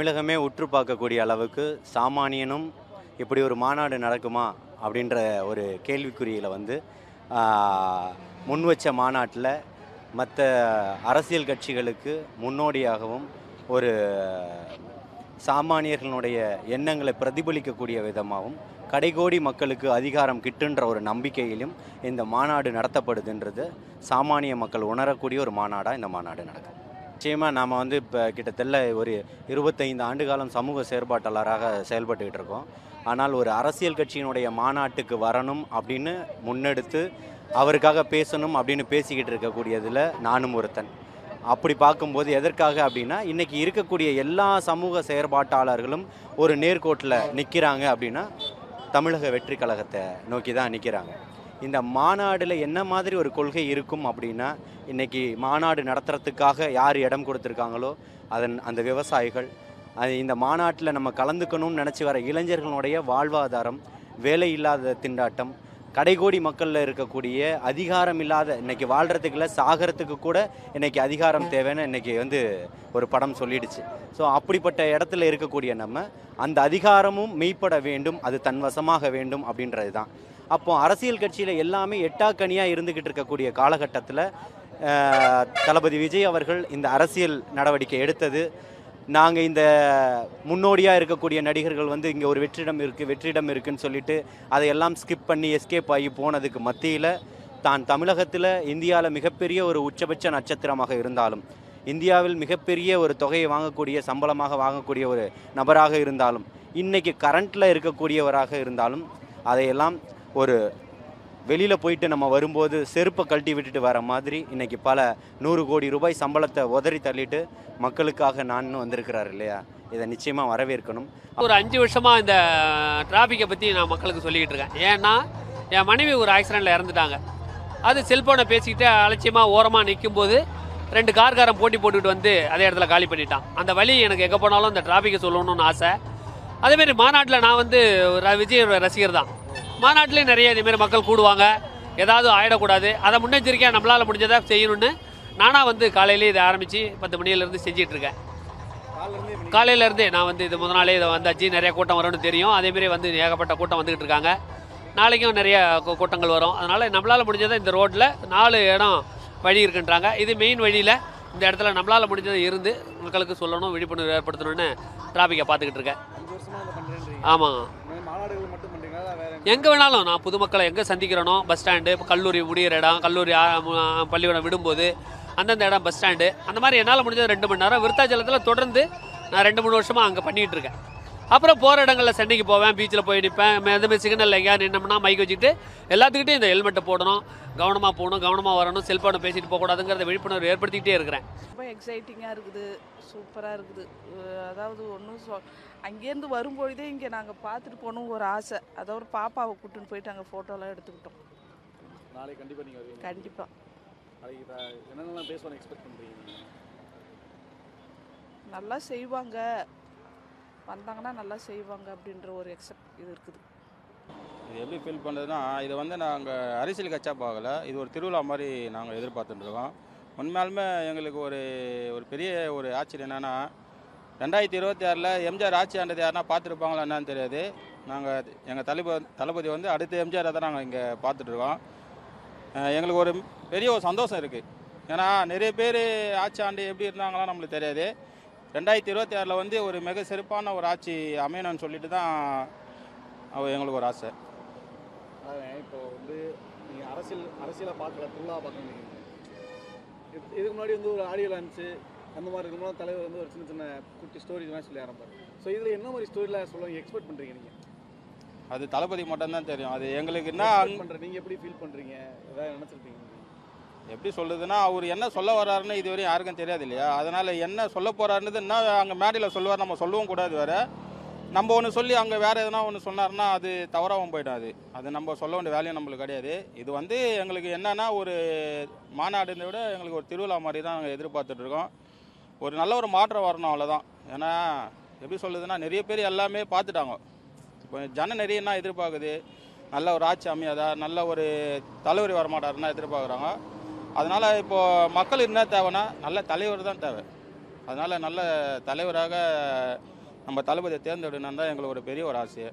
தமிழகமே உற்று பார்க்கக்கூடிய அளவுக்கு சாமானியனும் இப்படி ஒரு மாநாடு நடக்குமா அப்படின்ற ஒரு கேள்விக்குறியில் வந்து முன் வச்ச மாநாட்டில் மற்ற அரசியல் கட்சிகளுக்கு முன்னோடியாகவும் ஒரு சாமானியர்களுடைய எண்ணங்களை பிரதிபலிக்கக்கூடிய விதமாகவும் கடைகோடி மக்களுக்கு அதிகாரம் கிட்டுன்ற ஒரு நம்பிக்கையிலும் இந்த மாநாடு நடத்தப்படுதுன்றது சாமானிய மக்கள் உணரக்கூடிய ஒரு மாநாடாக இந்த மாநாடு நடக்குது. நிச்சயமாக நாம் வந்து இப்போ கிட்டத்தட்ட ஒரு இருபத்தைந்து ஆண்டு காலம் சமூக செயற்பாட்டாளராக செயல்பட்டுக்கிட்டு இருக்கோம். ஆனால் ஒரு அரசியல் கட்சியினுடைய மாநாட்டுக்கு வரணும் அப்படின்னு முன்னெடுத்து அவருக்காக பேசணும் அப்படின்னு பேசிக்கிட்டு இருக்கக்கூடியதில் நானும் ஒருத்தன். அப்படி பார்க்கும்போது எதற்காக அப்படின்னா இன்றைக்கி இருக்கக்கூடிய எல்லா சமூக செயற்பாட்டாளர்களும் ஒரு நேர்கோட்டில் நிற்கிறாங்க அப்படின்னா தமிழக வெற்றி கழகத்தை நோக்கி தான் நிற்கிறாங்க இந்த மாநாடில் என்ன மாதிரி ஒரு கொள்கை இருக்கும் அப்படின்னா இன்றைக்கி மாநாடு நடத்துறதுக்காக யார் இடம் கொடுத்துருக்காங்களோ அதன் அந்த விவசாயிகள். அது இந்த மாநாட்டில் நம்ம கலந்துக்கணும்னு நினச்சி வர இளைஞர்களுடைய வாழ்வாதாரம் வேலை இல்லாத திண்டாட்டம் கடைகோடி மக்களில் இருக்கக்கூடிய அதிகாரம் இல்லாத இன்னைக்கு இல்லை சாகிறதுக்கு கூட இன்னைக்கு அதிகாரம் தேவைன்னு இன்னைக்கு வந்து ஒரு படம் சொல்லிடுச்சு. ஸோ அப்படிப்பட்ட இடத்துல இருக்கக்கூடிய நம்ம அந்த அதிகாரமும் மெய்ப்பட வேண்டும் அது தன் வசமாக வேண்டும் அப்படின்றது தான் அப்போ அரசியல் கட்சியில் எல்லாமே எட்டாக்கனியாக இருந்துக்கிட்டு இருக்கக்கூடிய காலகட்டத்தில் தளபதி விஜய் அவர்கள் இந்த அரசியல் நடவடிக்கை எடுத்தது. நாங்கள் இந்த முன்னோடியாக இருக்கக்கூடிய நடிகர்கள் வந்து இங்கே ஒரு வெற்றிடம் இருக்குது வெற்றிடம் இருக்குன்னு சொல்லிட்டு அதையெல்லாம் ஸ்கிப் பண்ணி எஸ்கேப் ஆகி போனதுக்கு மத்தியில் தான் தமிழகத்தில் இந்தியாவில் மிகப்பெரிய ஒரு உச்சபட்ச நட்சத்திரமாக இருந்தாலும் இந்தியாவில் மிகப்பெரிய ஒரு தொகையை வாங்கக்கூடிய சம்பளமாக வாங்கக்கூடிய ஒரு நபராக இருந்தாலும் இன்றைக்கி கரண்ட்டில் இருக்கக்கூடியவராக இருந்தாலும் அதையெல்லாம் ஒரு வெளியில் போயிட்டு நம்ம வரும்போது செருப்பை கழட்டி விட்டுட்டு வர மாதிரி இன்றைக்கி பல நூறு கோடி ரூபாய் சம்பளத்தை உதறி தள்ளிட்டு மக்களுக்காக நான் வந்திருக்கிறார் இல்லையா? இதை நிச்சயமாக வரவேற்கணும். ஒரு அஞ்சு வருஷமாக இந்த டிராஃபிக்கை பற்றி நான் மக்களுக்கு சொல்லிக்கிட்டு இருக்கேன். ஏன்னா என் மனைவி ஒரு ஆக்சிடெண்ட்டில் இறந்துட்டாங்க. அது செல்ஃபோனை பேசிக்கிட்டு அலட்சியமாக ஓரமாக நிற்கும்போது ரெண்டு கார்காரன் போட்டி போட்டுக்கிட்டு வந்து அதே இடத்துல காலி பண்ணிட்டான். அந்த வழி எனக்கு எங்கே போனாலும் அந்த டிராஃபிக்கை சொல்லணும்னு ஆசை. அதேமாரி மாநாட்டில் நான் வந்து ஒரு விஜய் ரசிகர் தான் மாநாட்டிலையும் நிறைய இதேமாரி மக்கள் கூடுவாங்க. ஏதாவது ஆயிடக்கூடாது. அதை முன்னெச்சரிக்கையாக நம்மளால் முடிஞ்சதை செய்யணும்னு நானாக வந்து காலையிலே இதை ஆரம்பித்து பத்து மணியிலேருந்து செஞ்சிட்டு இருக்கேன் காலையில இருந்தே நான் வந்து இது முத நாளே இதை வந்தாச்சு. நிறைய கூட்டம் வரும்னு தெரியும். அதேமாரி வந்து ஏகப்பட்ட கூட்டம் வந்துகிட்டு இருக்காங்க. நாளைக்கும் நிறைய கூட்டங்கள் வரும். அதனால நம்மளால் முடிஞ்சதை இந்த ரோட்டில் நாலு இடம் வழி இருக்குன்றாங்க. இது மெயின் வழியில் இந்த இடத்துல நம்மளால் முடிஞ்சதை இருந்து மக்களுக்கு சொல்லணும் விழிப்புணர்வு ஏற்படுத்தணும்னு டிராஃபிக்கை பார்த்துக்கிட்டு இருக்கேன். ஆமாம் எங்கே வேணாலும் நான் பொதுமக்களை எங்கே சந்திக்கிறனோ பஸ் ஸ்டாண்டு கல்லூரி முடிகிற இடம் கல்லூரி பள்ளிக்கூடம் விடும்போது அந்தந்த இடம் பஸ் ஸ்டாண்டு அந்த மாதிரி என்னால் முடிஞ்சது ரெண்டு மணி நேரம். விருத்தாச்சலத்தில் தொடர்ந்து நான் ரெண்டு மூணு வருஷமாக அங்கே பண்ணிகிட்டு இருக்கேன். அப்புறம் போகிற இடங்களில் சென்னைக்கு போவேன் பீச்சில் போய் நிற்பேன் இந்த மாதிரி சிக்னலில் எங்கேயாவது நின்னோம்னா மைக் வச்சுக்கிட்டு எல்லாத்துக்கிட்டையும் இந்த ஹெல்மெட்டை போடணும். கவனமாக போகணும் கவனமாக வரணும் செல்ஃபோனை பேசிட்டு போகக்கூடாதுங்கிறத விழிப்புணர்வு ஏற்படுத்திக்கிட்டே இருக்கிறேன். ரொம்ப எக்ஸைட்டிங்காக இருக்குது. சூப்பராக இருக்குது. அதாவது ஒன்றும் சொ அங்கேருந்து வரும்பொழுதே இங்கே நாங்கள் பார்த்துட்டு போகணும் ஒரு ஆசை. அதை ஒரு பாப்பாவை கூட்டின்னு போயிட்டு அங்கே ஃபோட்டோலாம் எடுத்துக்கிட்டோம். நாளைக்கு கண்டிப்பா நீங்க வருவீங்க. கண்டிப்பாக நாளைக்கு இப்ப என்னென்னலாம் பேசுவாங்க எக்ஸ்பெக்ட் பண்றீங்க நீங்க? நல்லா செய்வாங்க. வந்தாங்கன்னா நல்லா செய்வாங்க அப்படின்ற ஒரு எக்ஸப்ட் இது இருக்குது. இது எப்படி ஃபீல் பண்ணுறதுன்னா இது வந்து நாங்கள் அரசியல் கட்சா பார்க்கல இது ஒரு திருவிழா மாதிரி நாங்கள் எதிர்பார்த்துட்டுருக்கோம் உண்மையாலுமே எங்களுக்கு ஒரு ஒரு பெரிய ஒரு ஆச்சரியம் என்னென்னா ரெண்டாயிரத்தி இருபத்தி ஆறில் எம்ஜிஆர் ஆட்சி ஆண்டது யாருன்னா பார்த்துருப்பாங்களா என்னன்னு தெரியாது. நாங்கள் எங்கள் தளபதி தளபதி வந்து அடுத்த எம்ஜிஆரை தான் நாங்கள் இங்கே பார்த்துட்ருக்கோம் எங்களுக்கு ஒரு பெரிய ஒரு சந்தோஷம் இருக்குது ஏன்னா நிறைய பேர் ஆட்சி ஆண்டு எப்படி இருந்தாங்களாம் நம்மளுக்கு தெரியாது. ரெண்டாயிரத்தி இருபத்தி ஆறில் வந்து ஒரு மிக சிறப்பான ஒரு ஆட்சி அமையணும்னு சொல்லிட்டு தான் எங்களுக்கு ஒரு ஆசை. இப்போ வந்து நீங்க அரசியல் அரசியலை பார்க்கல திருவிழா பார்க்கணும் இதுக்கு முன்னாடி வந்து ஒரு ஆடியோ லான்ச்சு அந்த மாதிரி இருக்கும்போது தலைவர் வந்து ஒரு சின்ன சின்ன குட்டி ஸ்டோரிஸ் மாதிரி சொல்லி ஆரம்பிப்பார் ஸோ இதில் என்ன மாதிரி ஸ்டோரியில் சொல்லுவாங்க எக்ஸ்பெக்ட் பண்ணுறீங்க நீங்கள் அது தளபதி மட்டும்தான் தெரியும். அது எங்களுக்கு என்ன எக்ஸ்பெக்ட் பண்ணுற நீங்கள் எப்படி ஃபீல் பண்ணுறீங்க ஏதாவது நினச்சிருப்பீங்க எப்படி சொல்லுதுன்னா அவர் என்ன சொல்ல வர்றாருன்னு இதுவரையும் யாருக்கும் தெரியாது இல்லையா? அதனால் என்ன சொல்ல போகிறாருன்னு என்ன அங்கே மேடையில் சொல்லுவார் நம்ம சொல்லவும் கூடாது வேறு. நம்ம ஒன்று சொல்லி அங்கே வேறு எதனா ஒன்று சொன்னார்னா அது தவறாகவும் போயிடும் அது. அது நம்ம சொல்ல வேண்டிய வேலையும் நம்மளுக்கு கிடையாது. இது வந்து எங்களுக்கு என்னென்னா ஒரு மாநாடுன்றதை விட எங்களுக்கு ஒரு திருவிழா மாதிரி தான் நாங்கள் எதிர்பார்த்துட்ருக்கோம் ஒரு நல்ல ஒரு மாற்றம் வரணும் அவ்வளோதான் ஏன்னா எப்படி சொல்லுதுன்னா நிறைய பேர் எல்லாமே பார்த்துட்டாங்க. இப்போ ஜன நிறைய என்ன எதிர்பார்க்குது. நல்ல ஒரு ஆட்சி அமையாதா நல்ல ஒரு தலைவரி வரமாட்டாருன்னா எதிர்பார்க்குறாங்க. அதனால் இப்போது மக்கள் என்ன தேவைன்னா நல்ல தலைவர் தான் தேவை. அதனால் நல்ல தலைவராக நம்ம தளபதியை தேர்ந்தெடுக்கணும் தான் எங்களுக்கு ஒரு பெரிய ஒரு ஆசை.